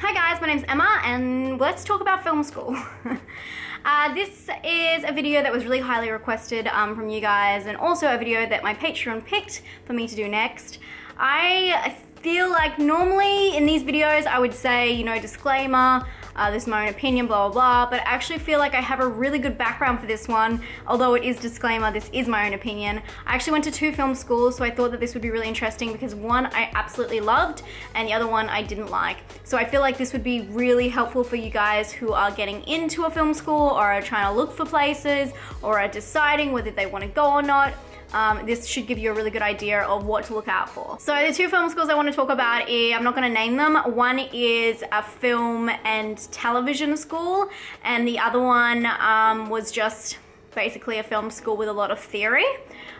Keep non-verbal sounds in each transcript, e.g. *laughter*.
Hi guys, my name's Emma and let's talk about film school. *laughs* uh, this is a video that was really highly requested um, from you guys and also a video that my Patreon picked for me to do next. I feel like normally in these videos I would say, you know, disclaimer, uh, this is my own opinion, blah, blah, blah, but I actually feel like I have a really good background for this one, although it is disclaimer, this is my own opinion. I actually went to two film schools, so I thought that this would be really interesting because one I absolutely loved and the other one I didn't like. So I feel like this would be really helpful for you guys who are getting into a film school or are trying to look for places or are deciding whether they want to go or not um, this should give you a really good idea of what to look out for. So the two film schools I want to talk about, are, I'm not going to name them. One is a film and television school and the other one um, was just basically a film school with a lot of theory.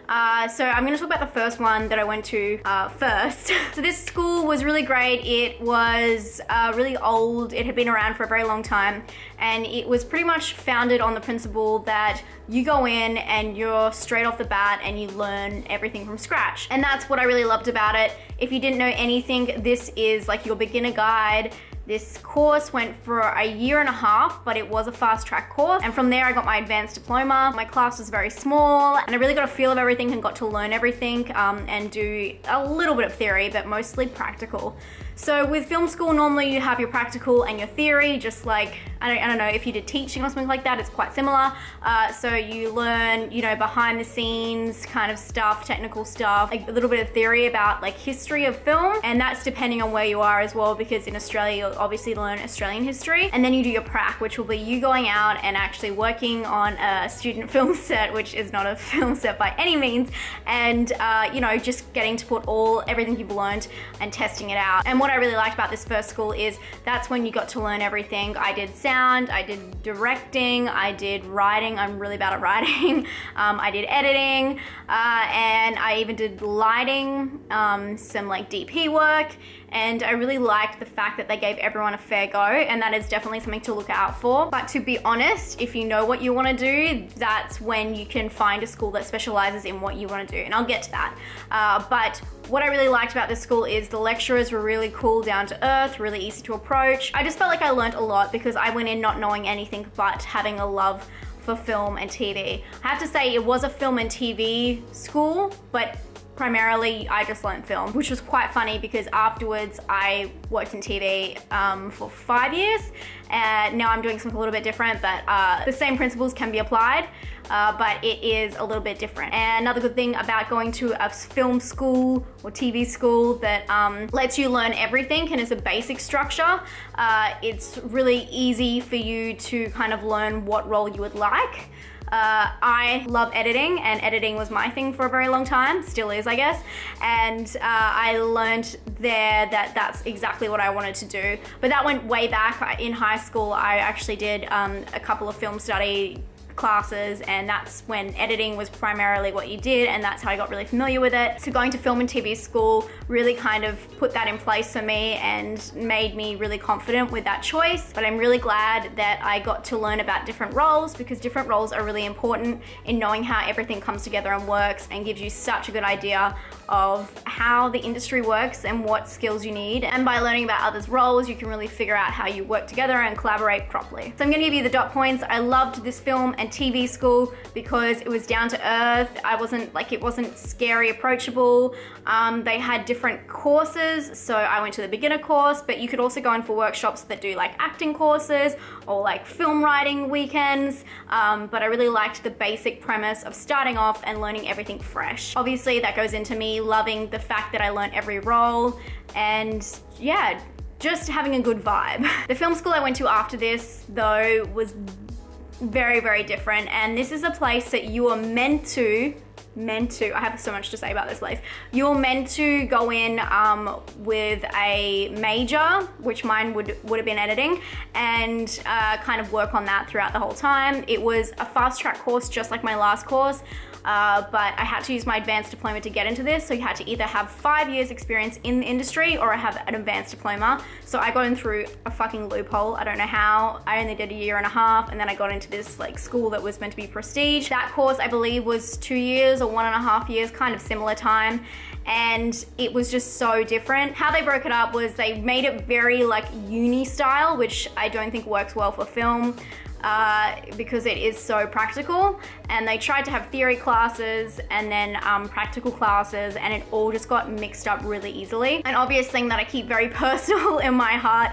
Uh, so I'm gonna talk about the first one that I went to uh, first. *laughs* so this school was really great. It was uh, really old. It had been around for a very long time. And it was pretty much founded on the principle that you go in and you're straight off the bat and you learn everything from scratch. And that's what I really loved about it. If you didn't know anything, this is like your beginner guide this course went for a year and a half, but it was a fast track course. And from there, I got my advanced diploma. My class was very small and I really got a feel of everything and got to learn everything um, and do a little bit of theory, but mostly practical. So with film school, normally you have your practical and your theory, just like, I don't, I don't know, if you did teaching or something like that, it's quite similar. Uh, so you learn, you know, behind the scenes kind of stuff, technical stuff, like a little bit of theory about like history of film. And that's depending on where you are as well, because in Australia, obviously learn Australian history. And then you do your prac, which will be you going out and actually working on a student *laughs* film set, which is not a *laughs* film set by any means. And, uh, you know, just getting to put all, everything you've learned and testing it out. And what I really liked about this first school is that's when you got to learn everything. I did sound, I did directing, I did writing. I'm really bad at writing. *laughs* Um, I did editing, uh, and I even did lighting, um, some like DP work, and I really liked the fact that they gave everyone a fair go, and that is definitely something to look out for. But to be honest, if you know what you want to do, that's when you can find a school that specializes in what you want to do, and I'll get to that. Uh, but what I really liked about this school is the lecturers were really cool, down to earth, really easy to approach. I just felt like I learned a lot because I went in not knowing anything but having a love for film and TV. I have to say it was a film and TV school, but primarily I just learned film, which was quite funny because afterwards I worked in TV um, for five years and now I'm doing something a little bit different, but uh, the same principles can be applied, uh, but it is a little bit different. And another good thing about going to a film school or TV school that um, lets you learn everything and is a basic structure, uh, it's really easy for you to kind of learn what role you would like. Uh, I love editing and editing was my thing for a very long time, still is I guess. And uh, I learned there that that's exactly what I wanted to do. But that went way back in high school. I actually did um, a couple of film study classes and that's when editing was primarily what you did and that's how I got really familiar with it. So going to film and TV school really kind of put that in place for me and made me really confident with that choice. But I'm really glad that I got to learn about different roles because different roles are really important in knowing how everything comes together and works and gives you such a good idea of how the industry works and what skills you need. And by learning about others' roles, you can really figure out how you work together and collaborate properly. So I'm gonna give you the dot points. I loved this film and TV school because it was down to earth. I wasn't like, it wasn't scary, approachable. Um, they had different courses. So I went to the beginner course, but you could also go in for workshops that do like acting courses or like film writing weekends. Um, but I really liked the basic premise of starting off and learning everything fresh. Obviously that goes into me loving the fact that I learned every role and yeah, just having a good vibe. *laughs* The film school I went to after this though was very, very different and this is a place that you are meant to meant to, I have so much to say about this place. You're meant to go in um, with a major, which mine would, would have been editing, and uh, kind of work on that throughout the whole time. It was a fast track course, just like my last course. Uh, but I had to use my advanced diploma to get into this. So you had to either have five years experience in the industry or I have an advanced diploma. So I got in through a fucking loophole. I don't know how. I only did a year and a half and then I got into this like school that was meant to be prestige. That course I believe was two years or or one and a half years, kind of similar time. And it was just so different. How they broke it up was they made it very like uni style, which I don't think works well for film. Uh, because it is so practical. And they tried to have theory classes and then um, practical classes, and it all just got mixed up really easily. An obvious thing that I keep very *laughs* personal in my heart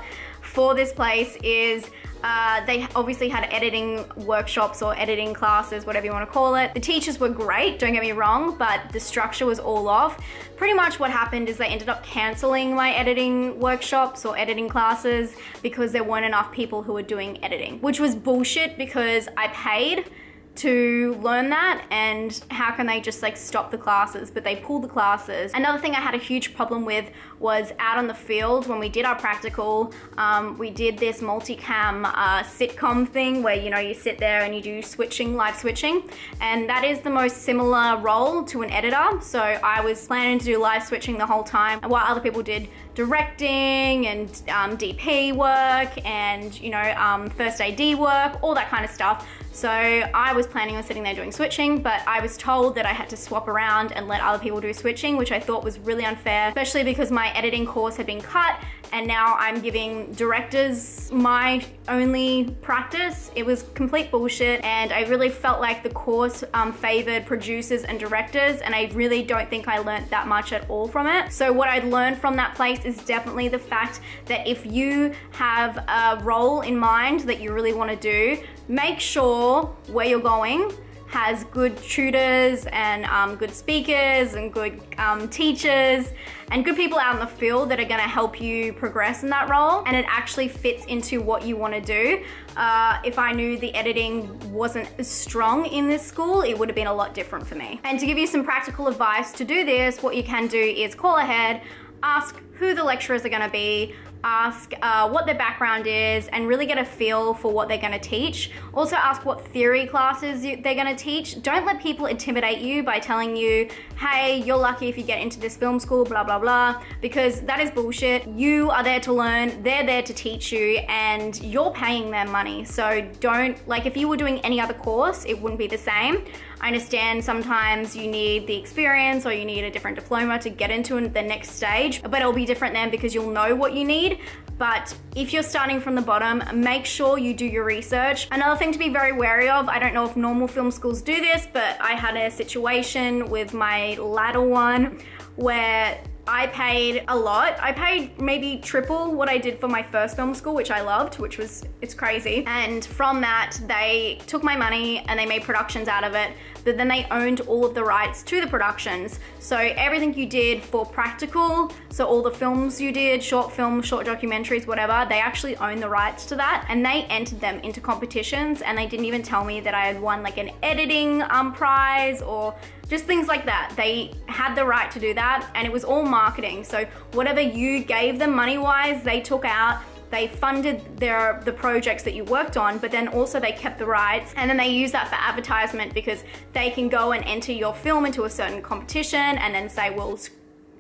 for this place is uh, they obviously had editing workshops or editing classes, whatever you want to call it. The teachers were great, don't get me wrong, but the structure was all off. Pretty much what happened is they ended up canceling my editing workshops or editing classes because there weren't enough people who were doing editing, which was bullshit because I paid to learn that and how can they just like stop the classes but they pull the classes. Another thing i had a huge problem with was out on the field when we did our practical um, we did this multicam uh, sitcom thing where you know you sit there and you do switching live switching and that is the most similar role to an editor. So i was planning to do live switching the whole time and while other people did directing and um, dp work and you know um, first ad work all that kind of stuff so I was planning on sitting there doing switching, but I was told that I had to swap around and let other people do switching, which I thought was really unfair, especially because my editing course had been cut and now I'm giving directors my only practice. It was complete bullshit and I really felt like the course um, favored producers and directors and I really don't think I learned that much at all from it. So what I learned from that place is definitely the fact that if you have a role in mind that you really want to do, make sure where you're going has good tutors and um, good speakers and good um, teachers and good people out in the field that are going to help you progress in that role and it actually fits into what you want to do. Uh, if I knew the editing wasn't as strong in this school, it would have been a lot different for me. And to give you some practical advice to do this, what you can do is call ahead, ask who the lecturers are going to be, ask uh, what their background is and really get a feel for what they're going to teach. Also ask what theory classes you, they're going to teach. Don't let people intimidate you by telling you, hey, you're lucky if you get into this film school, blah, blah, blah, because that is bullshit. You are there to learn, they're there to teach you, and you're paying them money. So don't, like, if you were doing any other course, it wouldn't be the same. I understand sometimes you need the experience or you need a different diploma to get into the next stage, but it'll be different then because you'll know what you need. But if you're starting from the bottom, make sure you do your research. Another thing to be very wary of, I don't know if normal film schools do this, but I had a situation with my latter one where I paid a lot. I paid maybe triple what I did for my first film school, which I loved, which was, it's crazy. And from that, they took my money and they made productions out of it, but then they owned all of the rights to the productions. So everything you did for practical, so all the films you did, short films, short documentaries, whatever, they actually own the rights to that and they entered them into competitions and they didn't even tell me that I had won like an editing um, prize or just things like that. They had the right to do that and it was all marketing. So whatever you gave them money wise, they took out they funded their the projects that you worked on, but then also they kept the rights and then they use that for advertisement because they can go and enter your film into a certain competition and then say, well,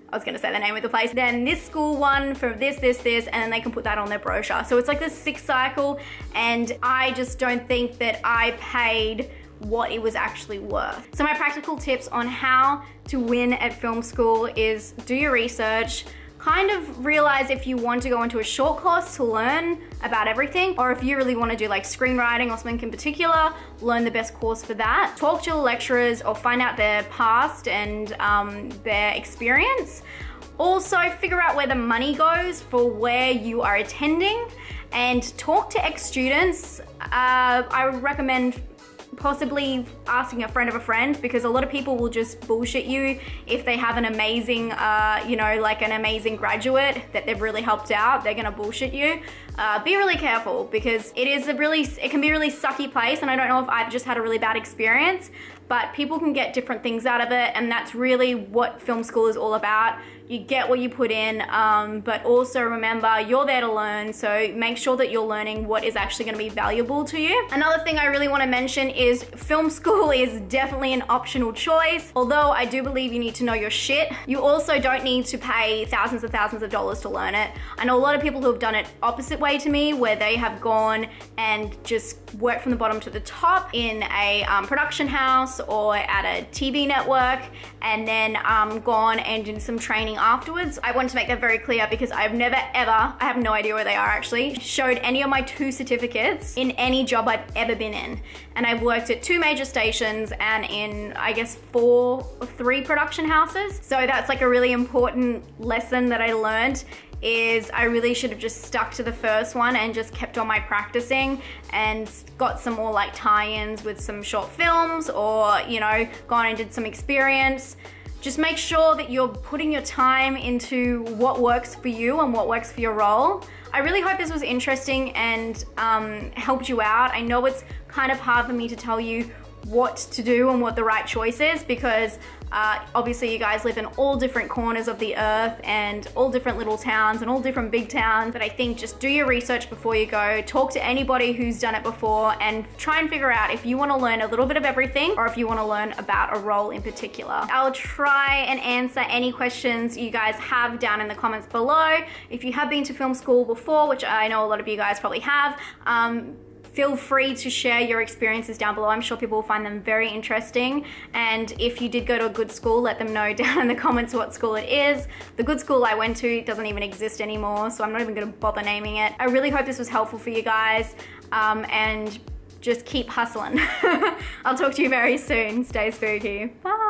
I was gonna say the name of the place, then this school won for this, this, this, and then they can put that on their brochure. So it's like this six cycle, and I just don't think that I paid what it was actually worth. So my practical tips on how to win at film school is do your research, kind of realize if you want to go into a short course to learn about everything, or if you really want to do like screenwriting or something in particular, learn the best course for that. Talk to your lecturers or find out their past and um, their experience. Also, figure out where the money goes for where you are attending and talk to ex-students. Uh, I would recommend possibly asking a friend of a friend because a lot of people will just bullshit you if they have an amazing, uh, you know, like an amazing graduate that they've really helped out, they're gonna bullshit you. Uh, be really careful because it is a really, it can be a really sucky place and I don't know if I've just had a really bad experience, but people can get different things out of it and that's really what film school is all about you get what you put in, um, but also remember you're there to learn, so make sure that you're learning what is actually gonna be valuable to you. Another thing I really wanna mention is film *laughs* school is definitely an optional choice. Although I do believe you need to know your shit, you also don't need to pay thousands and thousands of dollars to learn it. I know a lot of people who have done it opposite way to me, where they have gone and just worked from the bottom to the top in a um, production house house or at a TV network and then um, gone and did some training afterwards. I want to make that very clear because I've never ever, I have no idea where they are actually, showed any of my two certificates in any job I've ever been in. And I've worked at two major stations and in, I guess, four, or three production houses. So that's like a really important lesson that I learned is I really should have just stuck to the first one and just kept on my practicing and got some more like tie-ins with some short films or, you know, gone and did some experience. Just make sure that you're putting your time into what works for you and what works for your role. I really hope this was interesting and um, helped you out. I know it's kind of hard for me to tell you what to do and what the right choice is because uh, obviously you guys live in all different corners of the earth and all different little towns and all different big towns but I think just do your research before you go. Talk to anybody who's done it before and try and figure out if you want to learn a little bit of everything or if you want to learn about a role in particular. I'll try and answer any questions you guys have down in the comments below. If you have been to film school before which I know a lot of you guys probably have um, feel free to share your experiences down below. I'm sure people will find them very interesting. And if you did go to a good school, let them know *laughs* down in the comments what school it is. The good school I went to doesn't even exist anymore, so I'm not even gonna bother naming it. I really hope this was helpful for you guys. Um, and just keep hustling. *laughs* I'll talk to you very soon. Stay spooky. Bye.